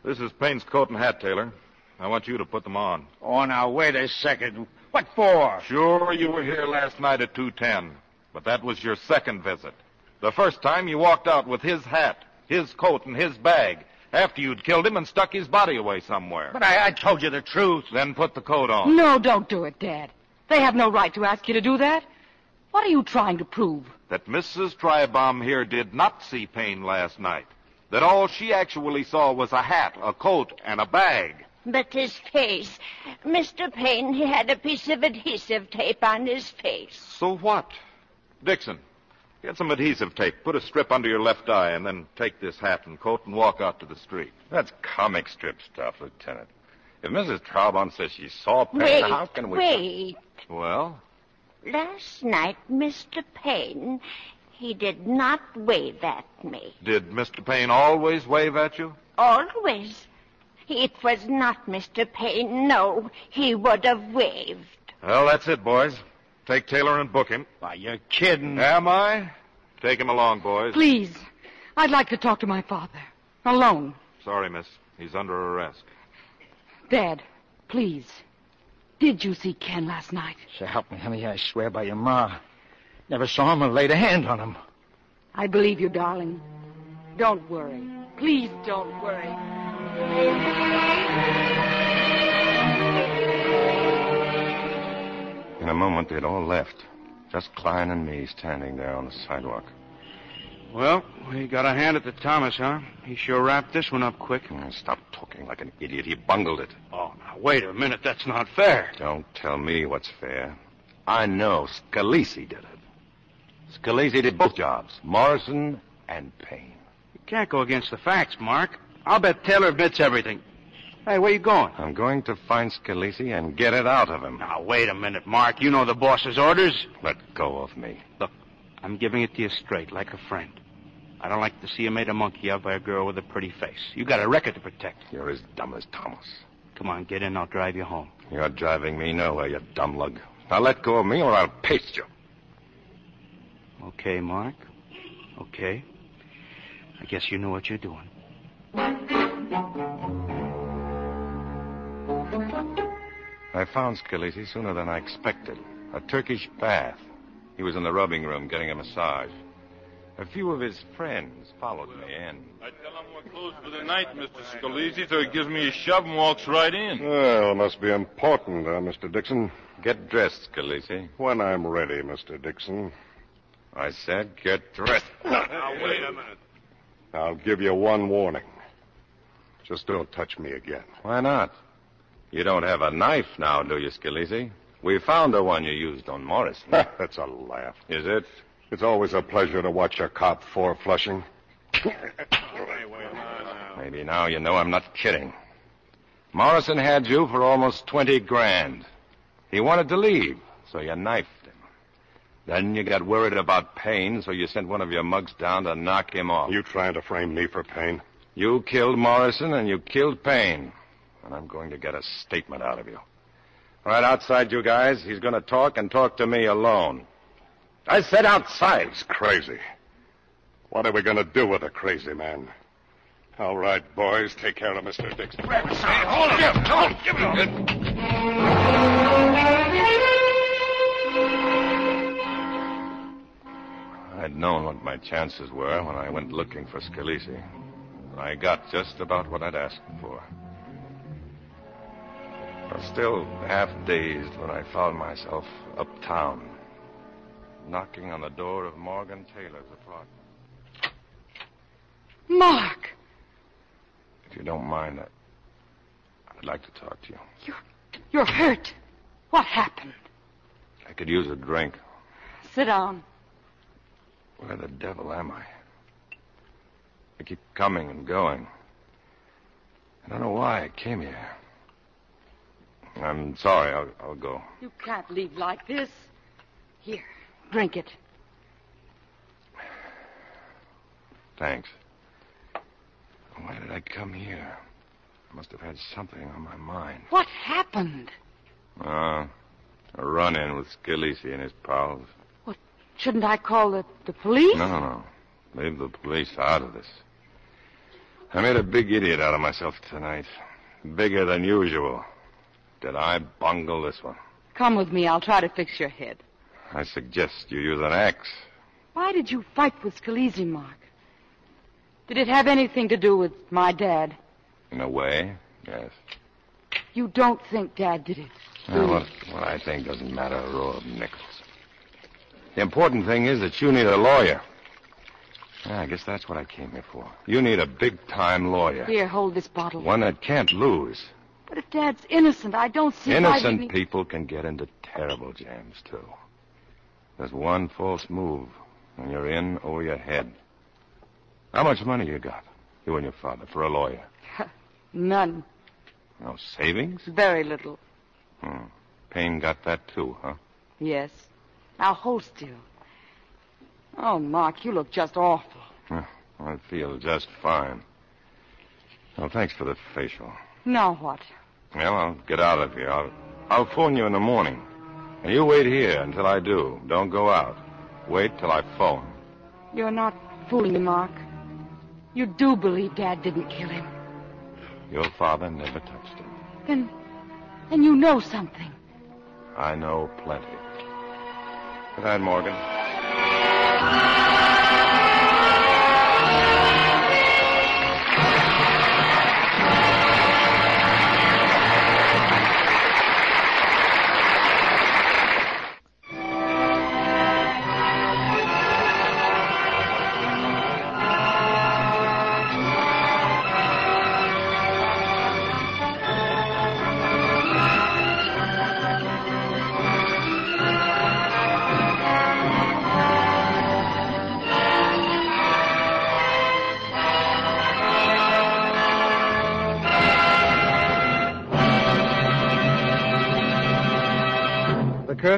This is Payne's coat and hat, Taylor. I want you to put them on. Oh, now, wait a second. What for? Sure, you were here last night at 210, but that was your second visit. The first time you walked out with his hat, his coat, and his bag after you'd killed him and stuck his body away somewhere. But I, I told you the truth. Then put the coat on. No, don't do it, Dad. They have no right to ask you to do that. What are you trying to prove? That Mrs. Trybom here did not see Payne last night. That all she actually saw was a hat, a coat, and a bag. But his face. Mr. Payne, he had a piece of adhesive tape on his face. So what? Dixon, get some adhesive tape. Put a strip under your left eye, and then take this hat and coat and walk out to the street. That's comic strip stuff, Lieutenant. If Mrs. Traubon says she saw Payne, Wait, how can we... wait. Well? Last night, Mr. Payne, he did not wave at me. Did Mr. Payne always wave at you? Always. It was not Mr. Payne, no. He would have waved. Well, that's it, boys. Take Taylor and book him. Why, you're kidding. Am I? Take him along, boys. Please. I'd like to talk to my father. Alone. Sorry, miss. He's under arrest. Dad, please. Did you see Ken last night? So help me, honey, I swear by your ma. Never saw him or laid a hand on him. I believe you, darling. Don't worry. Please don't worry. In a moment, they'd all left. Just Klein and me standing there on the sidewalk. Well, he got a hand at the Thomas, huh? He sure wrapped this one up quick. Mm, Stop talking like an idiot. He bungled it. Oh, now, wait a minute. That's not fair. Don't tell me what's fair. I know Scalise did it. Scalise did both jobs, Morrison and Payne. You can't go against the facts, Mark. I'll bet Taylor admits everything. Hey, where you going? I'm going to find Scalise and get it out of him. Now, wait a minute, Mark. You know the boss's orders. Let go of me. Look, I'm giving it to you straight, like a friend. I don't like to see you made a monkey of by a girl with a pretty face. You got a record to protect. You're as dumb as Thomas. Come on, get in. I'll drive you home. You're driving me nowhere, you dumb lug. Now let go of me or I'll paste you. Okay, Mark. Okay. I guess you know what you're doing. I found Scalise sooner than I expected. A Turkish bath. He was in the rubbing room getting a massage. A few of his friends followed me in. I tell him we're closed for the night, Mr. Scalise, so he gives me a shove and walks right in. Well, must be important, uh, Mr. Dixon. Get dressed, Scalise. When I'm ready, Mr. Dixon. I said get dressed. <laughs> Now, wait a minute. I'll give you one warning. Just don't touch me again. Why not? You don't have a knife now, do you, Scalise? We found the one you used on Morrison. <laughs> That's a laugh. Is it? It's always a pleasure to watch a cop four flushing. Maybe now you know I'm not kidding. Morrison had you for almost 20 grand. He wanted to leave, so you knifed him. Then you got worried about Payne, so you sent one of your mugs down to knock him off. You trying to frame me for Payne? You killed Morrison and you killed Payne. And I'm going to get a statement out of you. Right outside, you guys. He's going to talk and talk to me alone. I said outside. It's crazy. What are we going to do with a crazy man? All right, boys, take care of Mr. Dixon. hold him. Hold him. Give it I'd known what my chances were when I went looking for Scalise. I got just about what I'd asked for. Was still half dazed when I found myself uptown, knocking on the door of Morgan Taylor's apartment. Mark! If you don't mind, I, I'd like to talk to you. You're, You're hurt. What happened? I could use a drink. Sit down. Where the devil am I? I keep coming and going. I don't know why I came here. I'm sorry. I'll, I'll go. You can't leave like this. Here, drink it. Thanks. Why did I come here? I must have had something on my mind. What happened? Uh, A run-in with Scalise and his pals. What? Shouldn't I call the, the police? No, no. Leave the police out of this. I made a big idiot out of myself tonight. Bigger than usual. Did I bungle this one? Come with me. I'll try to fix your head. I suggest you use an axe. Why did you fight with Scalise, Mark? Did it have anything to do with my dad? In a way, yes. You don't think Dad did it? Well, what, what I think doesn't matter a row of nickels. The important thing is that you need a lawyer. Yeah, I guess that's what I came here for. You need a big-time lawyer. Here, hold this bottle. One that can't lose. But if Dad's innocent, I don't see why... Innocent we- people can get into terrible jams, too. There's one false move, and you're in over your head. How much money you got, you and your father, for a lawyer? <laughs> None. No savings? Very little. Hmm. Payne got that, too, huh? Yes. Now hold still. Oh, Mark, you look just awful. I feel just fine. Well, thanks for the facial. Now what? Well, I'll get out of here. I'll, I'll phone you in the morning. And you wait here until I do. Don't go out. Wait till I phone. You're not fooling me, Mark. You do believe Dad didn't kill him. Your father never touched him. Then, then you know something. I know plenty. Good night, Morgan.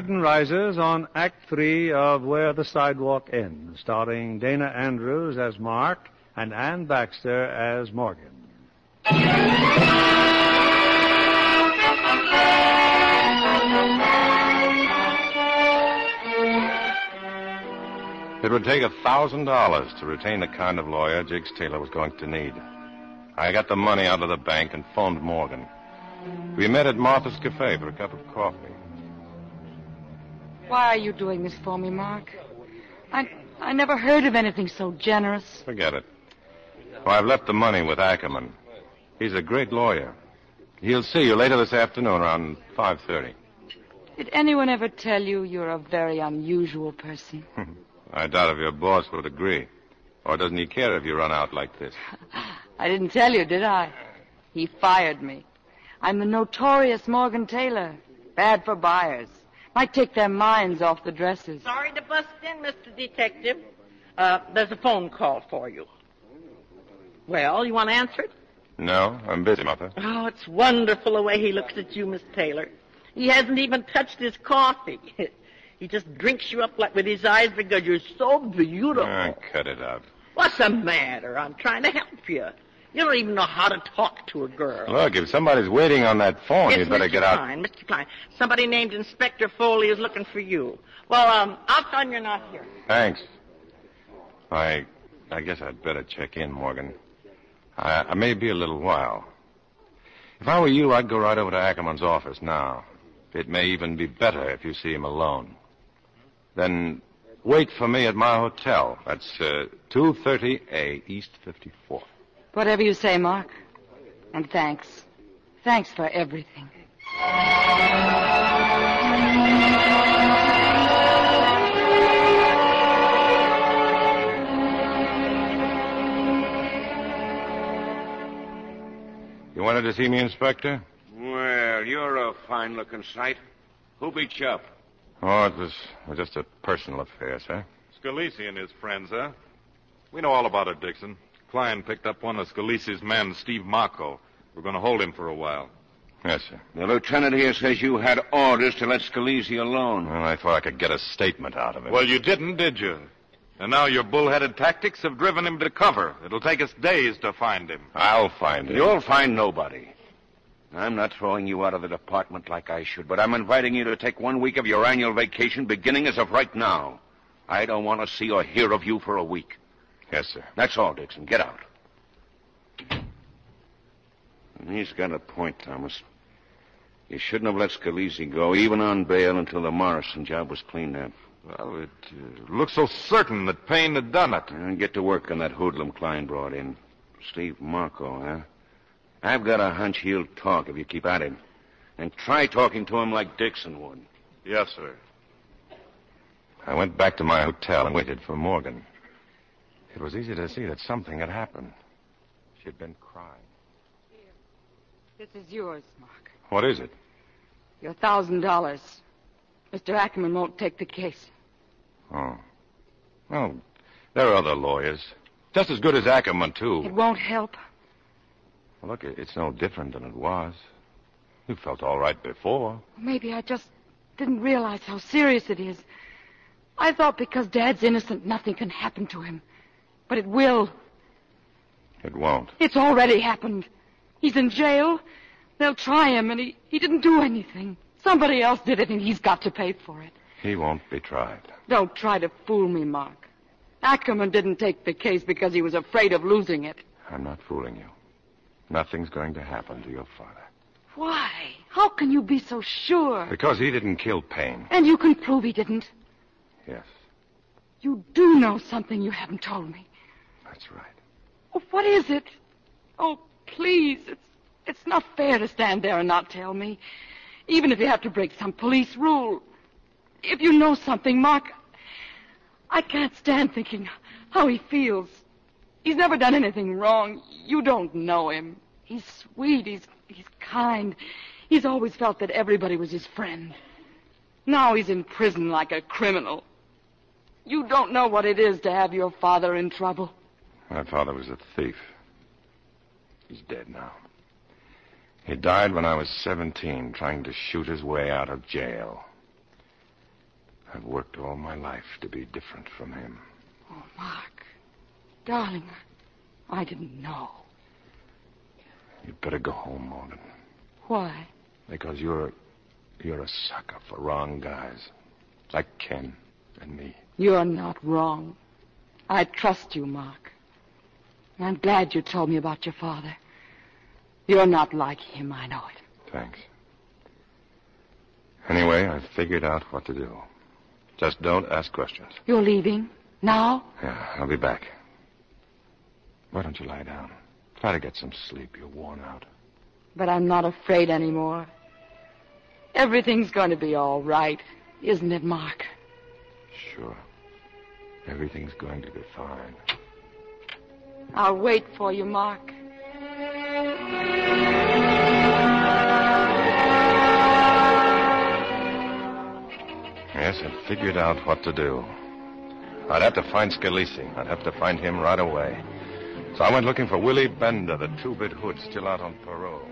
Curtain rises on Act Three of Where the Sidewalk Ends, starring Dana Andrews as Mark and Anne Baxter as Morgan. It would take a thousand dollars to retain the kind of lawyer Jiggs Taylor was going to need. I got the money out of the bank and phoned Morgan. We met at Martha's Cafe for a cup of coffee. Why are you doing this for me, Mark? I I never heard of anything so generous. Forget it. Oh, I've left the money with Ackerman. He's a great lawyer. He'll see you later this afternoon around 5.30. Did anyone ever tell you you're a very unusual person? <laughs> I doubt if your boss would agree. Or doesn't he care if you run out like this? I didn't tell you, did I? He fired me. I'm the notorious Morgan Taylor. Bad for buyers. Might take their minds off the dresses. Sorry to bust in, Mr. Detective. Uh, there's a phone call for you. Well, you want to answer it? No, I'm busy, Mother. Oh, it's wonderful the way he looks at you, Miss Taylor. He hasn't even touched his coffee. <laughs> he just drinks you up like with his eyes because you're so beautiful. Ah, cut it out. What's the matter? I'm trying to help you. You don't even know how to talk to a girl. Look, if somebody's waiting on that phone, It's you'd better Mr. get out. Klein, Mr. Klein. Somebody named Inspector Foley is looking for you. Well, um, I'll tell him you're not here. Thanks. I, I guess I'd better check in, Morgan. I, I may be a little while. If I were you, I'd go right over to Ackerman's office now. It may even be better if you see him alone. Then wait for me at my hotel. That's uh, 230A East 54th. Whatever you say, Mark. And thanks. Thanks for everything. You wanted to see me, Inspector? Well, you're a fine looking sight. Who beat you up? Oh, it was was just a personal affair, sir. Scalise and his friends, huh? We know all about it, Dixon. Klein picked up one of Scalise's men, Steve Marco. We're going to hold him for a while. Yes, sir. The lieutenant here says you had orders to let Scalise alone. Well, I thought I could get a statement out of him. Well, you didn't, did you? And now your bullheaded tactics have driven him to cover. It'll take us days to find him. I'll find him. You'll find nobody. I'm not throwing you out of the department like I should, but I'm inviting you to take one week of your annual vacation beginning as of right now. I don't want to see or hear of you for a week. Yes, sir. That's all, Dixon. Get out. And he's got a point, Thomas. You shouldn't have let Scalise go, even on bail, until the Morrison job was cleaned up. Well, it uh, looks so certain that Payne had done it. And get to work on that hoodlum Klein brought in. Steve Marco, huh? I've got a hunch he'll talk if you keep at him. And try talking to him like Dixon would. Yes, sir. I went back to my hotel and waited for Morgan. It was easy to see that something had happened. She'd been crying. Here. This is yours, Mark. What is it? Your thousand dollars. Mr. Ackerman won't take the case. Oh. Well, there are other lawyers. Just as good as Ackerman, too. It won't help. Well, look, it's no different than it was. You felt all right before. Maybe I just didn't realize how serious it is. I thought because Dad's innocent, nothing can happen to him. But it will. It won't. It's already happened. He's in jail. They'll try him, and he, he didn't do anything. Somebody else did it, and he's got to pay for it. He won't be tried. Don't try to fool me, Mark. Ackerman didn't take the case because he was afraid of losing it. I'm not fooling you. Nothing's going to happen to your father. Why? How can you be so sure? Because he didn't kill Payne. And you can prove he didn't. Yes, You do know something you haven't told me. That's right. Oh, what is it? Oh, please. It's it's not fair to stand there and not tell me. Even if you have to break some police rule. If you know something, Mark, I can't stand thinking how he feels. He's never done anything wrong. You don't know him. He's sweet. He's he's kind. He's always felt that everybody was his friend. Now he's in prison like a criminal. You don't know what it is to have your father in trouble. My father was a thief. He's dead now. He died when I was 17, trying to shoot his way out of jail. I've worked all my life to be different from him. Oh, Mark. Darling, I didn't know. You'd better go home, Morgan. Why? Because you're you're a sucker for wrong guys. Like Ken and me. You're not wrong. I trust you, Mark. I'm glad you told me about your father. You're not like him, I know it. Thanks. Anyway, I've figured out what to do. Just don't ask questions. You're leaving? Now? Yeah, I'll be back. Why don't you lie down? Try to get some sleep. You're worn out. But I'm not afraid anymore. Everything's going to be all right, isn't it, Mark? Sure. Everything's going to be fine. I'll wait for you, Mark. Yes, I figured out what to do. I'd have to find Scalise. I'd have to find him right away. So I went looking for Willie Bender, the two-bit hood, still out on parole.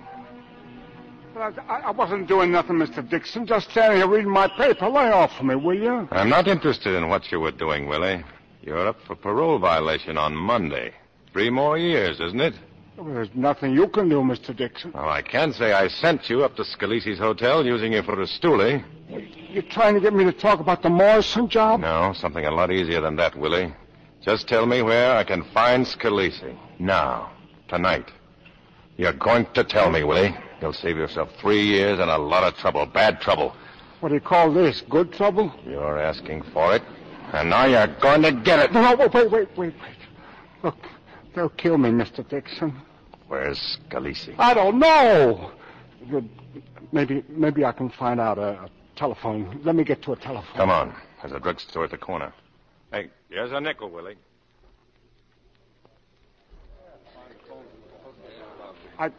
But I, I wasn't doing nothing, Mr. Dixon. Just standing here reading my paper. Lay off for me, will you? I'm not interested in what you were doing, Willie. You're up for parole violation on Monday. Three more years, isn't it? Well, there's nothing you can do, Mr. Dixon. Well, I can say I sent you up to Scalise's hotel using you for a stoolie. You're trying to get me to talk about the Morrison job? No, something a lot easier than that, Willie. Just tell me where I can find Scalise. Now. Tonight. You're going to tell me, Willie. You'll save yourself three years and a lot of trouble. Bad trouble. What do you call this? Good trouble? You're asking for it. And now you're going to get it. No, no, wait, wait, wait, wait. Look, they'll kill me, Mr. Dixon. Where's Scalise? I don't know. Maybe, maybe I can find out a, a telephone. Let me get to a telephone. Come on. There's a drugstore at the corner. Hey, here's a nickel, Willie. I,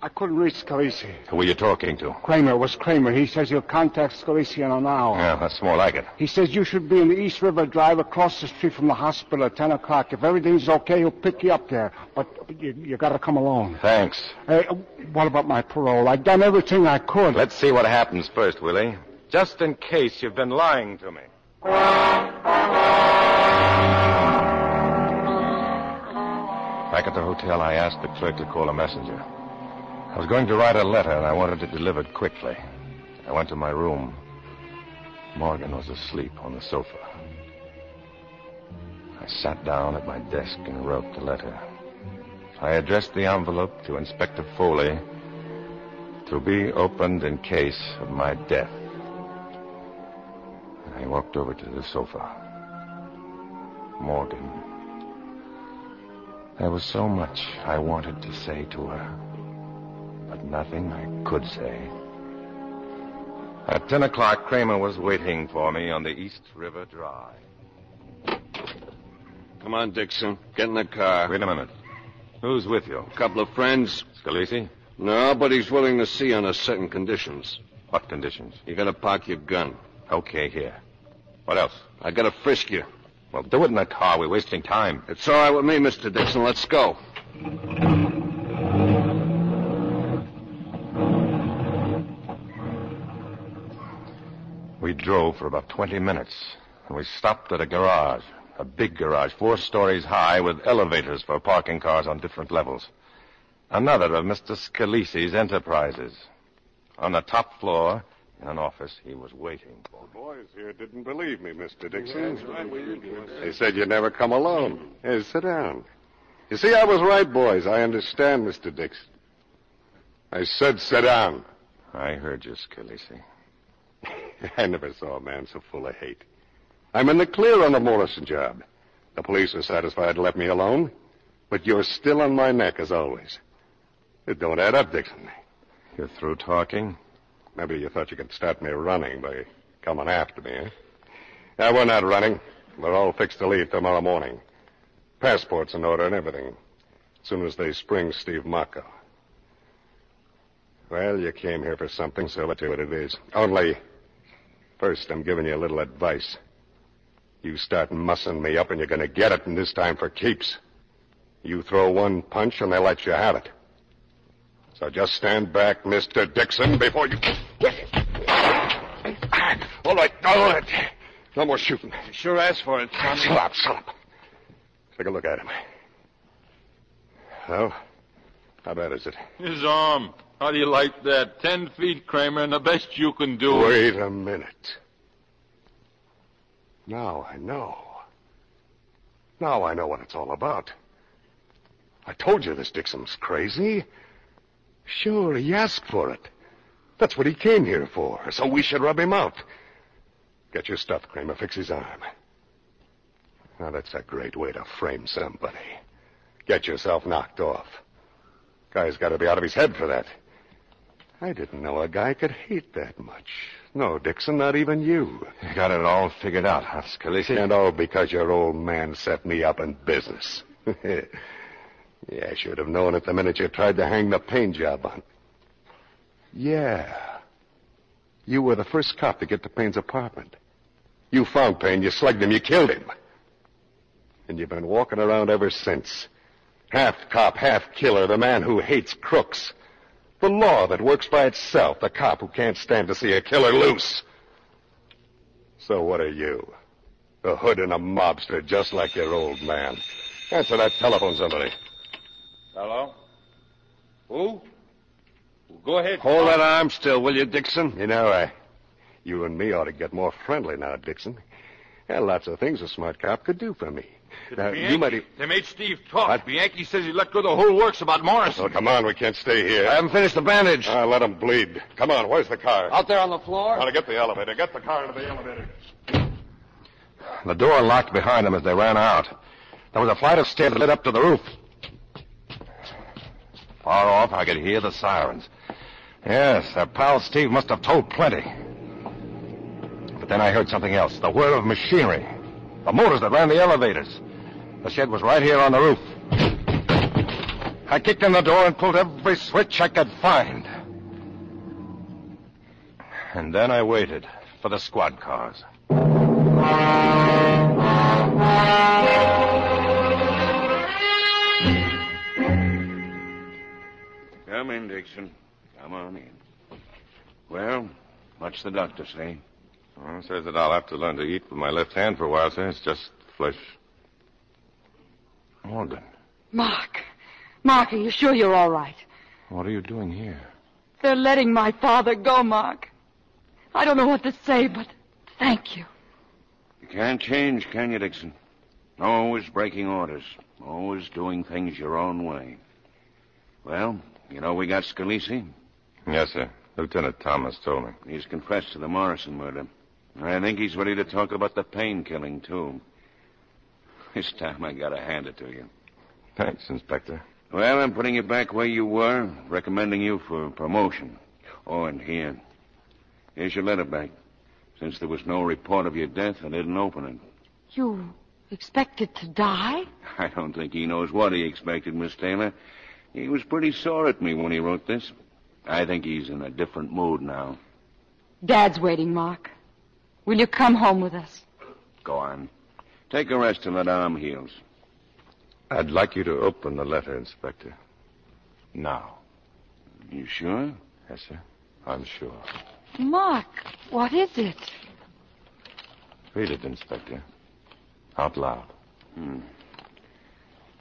I couldn't reach Scalise. Who were you talking to? Kramer was Kramer. He says he'll contact Scalise in an hour. Yeah, that's more like it. He says you should be in the East River Drive across the street from the hospital at 10 o'clock. If everything's okay, he'll pick you up there. But you, you got to come along. Thanks. Hey, what about my parole? I've done everything I could. Let's see what happens first, Willie. Just in case you've been lying to me. Back at the hotel, I asked the clerk to call a messenger. I was going to write a letter, and I wanted it delivered quickly. I went to my room. Morgan was asleep on the sofa. I sat down at my desk and wrote the letter. I addressed the envelope to Inspector Foley to be opened in case of my death. I walked over to the sofa. Morgan. There was so much I wanted to say to her, but nothing I could say. At 10 o'clock, Kramer was waiting for me on the East River Drive. Come on, Dixon. Get in the car. Wait a minute. Who's with you? A couple of friends. Scalise? No, but he's willing to see under certain conditions. What conditions? You gotta park your gun. Okay, here. What else? I gotta frisk you. Well, do it in the car. We're wasting time. It's all right with me, Mr. Dixon. Let's go. We drove for about 20 minutes, and we stopped at a garage. A big garage, four stories high, with elevators for parking cars on different levels. Another of Mr. Scalise's enterprises. On the top floor, in an office, he was waiting for me. The boys here didn't believe me, Mr. Dixon. They said you'd never come alone. Here, sit down. You see, I was right, boys. I understand, Mr. Dixon. I said sit down. I heard you, Scalise. <laughs> I never saw a man so full of hate. I'm in the clear on the Morrison job. The police are satisfied to let me alone, but you're still on my neck as always. It don't add up, Dixon. You're through talking? Maybe you thought you could start me running by coming after me, eh? Now, we're not running. We're all fixed to leave tomorrow morning. Passports in order and everything. As soon as they spring Steve Mocko. Well, you came here for something, so let's see what it is. Only, first, I'm giving you a little advice. You start mussing me up, and you're going to get it, and this time for keeps. You throw one punch, and they let you have it. So just stand back, Mr. Dixon, before you. All right, all right. No more shooting. You sure asked for it, Tommy. Shut up, shut up. Take a look at him. Well, how bad is it? His arm. How do you like that? Ten feet, Kramer, and the best you can do. Wait a minute. Now I know. Now I know what it's all about. I told you this Dixon's crazy. Sure, he asked for it. That's what he came here for, so we should rub him out. Get your stuff, Kramer. Fix his arm. Now, that's a great way to frame somebody. Get yourself knocked off. Guy's got to be out of his head for that. I didn't know a guy could hate that much. No, Dixon, not even you. You got it all figured out, huh, Scalise? And all because your old man set me up in business. <laughs> yeah, I should have known it the minute you tried to hang the paint job on. Yeah. You were the first cop to get to Payne's apartment. You found Payne, you slugged him, you killed him. And you've been walking around ever since. Half cop, half killer, the man who hates crooks. The law that works by itself, the cop who can't stand to see a killer loose. So what are you? A hood and a mobster, just like your old man. Answer that telephone, somebody. Hello? Who? Go ahead. Hold that arm still, will you, Dixon? You know, I, you and me ought to get more friendly now, Dixon. There are lots of things a smart cop could do for me. Now, Bianchi, you might. e- They made Steve talk. Bianchi says he let go the whole works about Morrison. Oh, come on, we can't stay here. I haven't finished the bandage. Ah, let him bleed. Come on, where's the car? Out there on the floor? Now, to get the elevator. Get the car into the elevator. The door locked behind them as they ran out. There was a flight of stairs that led up to the roof. Far off, I could hear the sirens. Yes, their pal Steve must have told plenty. But then I heard something else the whir of machinery. The motors that ran the elevators. The shed was right here on the roof. I kicked in the door and pulled every switch I could find. And then I waited for the squad cars. Come in, Dixon. Come on in. Well, what's the doctor say? Well, says that I'll have to learn to eat with my left hand for a while, sir. It's just flesh. Morgan. Mark. Mark, are you sure you're all right? What are you doing here? They're letting my father go, Mark. I don't know what to say, but thank you. You can't change, can you, Dixon? Always breaking orders. Always doing things your own way. Well, you know we got Scalise. Yes, sir. Lieutenant Thomas told me. He's confessed to the Morrison murder. I think he's ready to talk about the Payne killing, too. This time I gotta hand it to you. Thanks, Inspector. Well, I'm putting you back where you were, recommending you for promotion. Oh, and here. Here's your letter back. Since there was no report of your death, I didn't open it. You expected to die? I don't think he knows what he expected, Miss Taylor. He was pretty sore at me when he wrote this. I think he's in a different mood now. Dad's waiting, Mark. Will you come home with us? Go on. Take a rest till that arm heals. I'd like you to open the letter, Inspector. Now. You sure? Yes, sir. I'm sure. Mark, what is it? Read it, Inspector. Out loud. Hmm.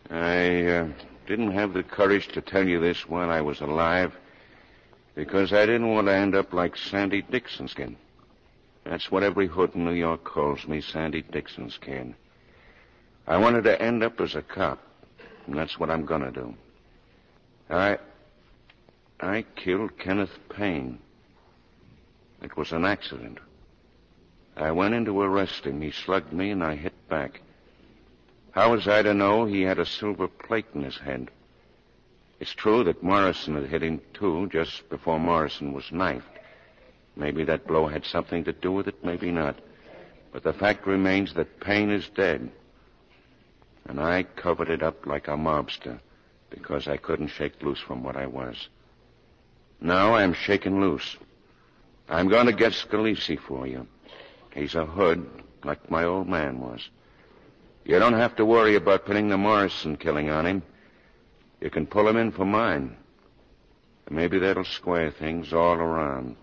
I uh, didn't have the courage to tell you this while I was alive because I didn't want to end up like Sandy Dixon's kid. That's what every hood in New York calls me, Sandy Dixon's kid. I wanted to end up as a cop, and that's what I'm gonna do. I. I killed Kenneth Payne. It was an accident. I went in to arrest him. He slugged me, and I hit back. How was I to know he had a silver plate in his head? It's true that Morrison had hit him, too, just before Morrison was knifed. Maybe that blow had something to do with it, maybe not. But the fact remains that Payne is dead. And I covered it up like a mobster because I couldn't shake loose from what I was. Now I'm shaking loose. I'm going to get Scalise for you. He's a hood, like my old man was. You don't have to worry about pinning the Morrison killing on him. You can pull him in for mine. And maybe that'll square things all around.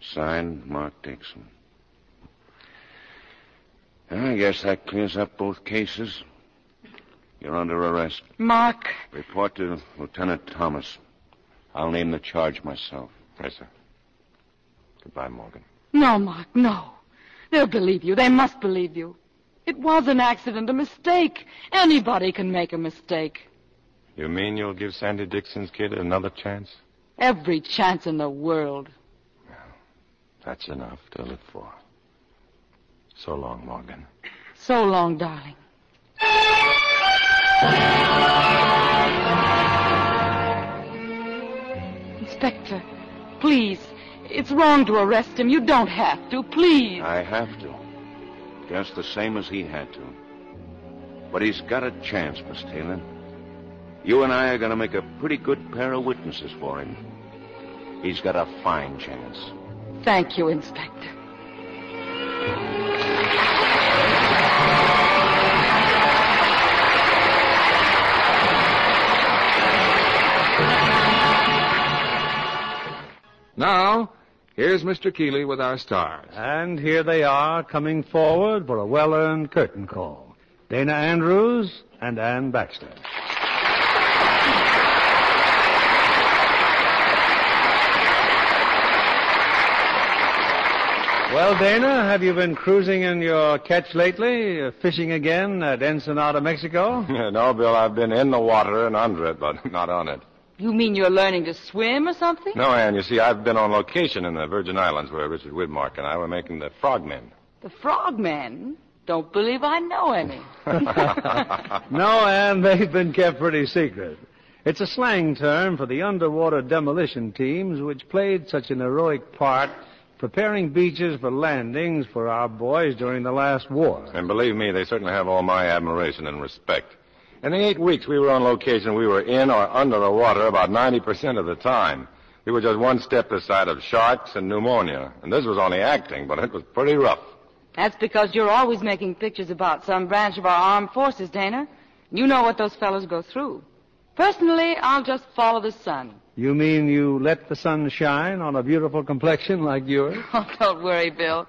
Signed, Mark Dixon. I guess that clears up both cases. You're under arrest. Mark. Report to Lieutenant Thomas. I'll name the charge myself. Yes, sir. Goodbye, Morgan. No, Mark, no. They'll believe you. They must believe you. It was an accident, a mistake. Anybody can make a mistake. You mean you'll give Sandy Dixon's kid another chance? Every chance in the world. That's enough to live for. So long, Morgan. So long, darling. Inspector, please. It's wrong to arrest him. You don't have to. Please. I have to. Just the same as he had to. But he's got a chance, Miss Taylor. You and I are going to make a pretty good pair of witnesses for him. He's got a fine chance. Thank you, Inspector. Now, here's Mr. Keighley with our stars. And here they are coming forward for a well-earned curtain call. Dana Andrews and Anne Baxter. Well, Dana, have you been cruising in your catch lately? Uh, fishing again at Ensenada, Mexico? <laughs> no, Bill, I've been in the water and under it, but not on it. You mean you're learning to swim or something? No, Anne, you see, I've been on location in the Virgin Islands where Richard Widmark and I were making the frogmen. The frogmen? Don't believe I know any. <laughs> <laughs> no, Anne, they've been kept pretty secret. It's a slang term for the underwater demolition teams which played such an heroic part preparing beaches for landings for our boys during the last war. And believe me, they certainly have all my admiration and respect. In the eight weeks we were on location, we were in or under the water about 90% of the time. We were just one step aside of sharks and pneumonia. And this was only acting, but it was pretty rough. That's because you're always making pictures about some branch of our armed forces, Dana. You know what those fellows go through. Personally, I'll just follow the sun. You mean you let the sun shine on a beautiful complexion like yours? <laughs> Oh, don't worry, Bill.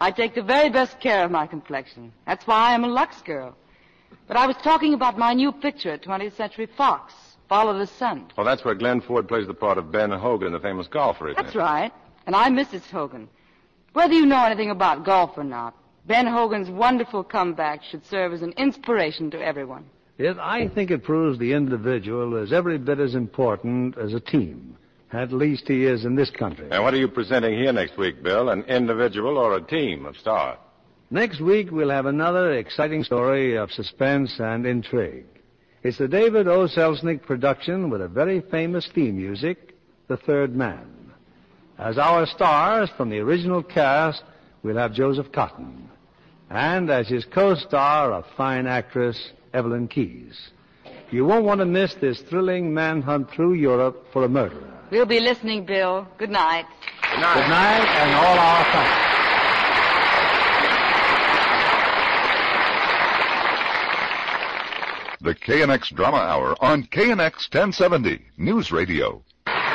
I take the very best care of my complexion. That's why I'm a Lux girl. But I was talking about my new picture at 20th Century Fox. Follow the Sun. Well, that's where Glenn Ford plays the part of Ben Hogan, the famous golfer, isn't That's it? right. And I'm Mrs. Hogan. Whether you know anything about golf or not, Ben Hogan's wonderful comeback should serve as an inspiration to everyone. Yet I think it proves the individual is every bit as important as a team. At least he is in this country. And what are you presenting here next week, Bill? An individual or a team of stars? Next week, we'll have another exciting story of suspense and intrigue. It's the David O. Selznick production with a very famous theme music, The Third Man. As our stars from the original cast, we'll have Joseph Cotten. And as his co-star, a fine actress, Evelyn Keyes. You won't want to miss this thrilling manhunt through Europe for a murderer. We'll be listening, Bill. Good night. Good night, and all our thanks. The KNX Drama Hour on KNX 1070 News Radio.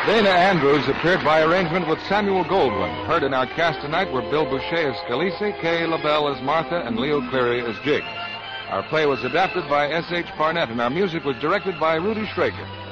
Dana Andrews appeared by arrangement with Samuel Goldwyn. Heard in our cast tonight were Bill Bouchey as Scalise, Kay LaBelle as Martha, and Leo Cleary as Jig. Our play was adapted by S.H. Barnett, and our music was directed by Rudy Schrager.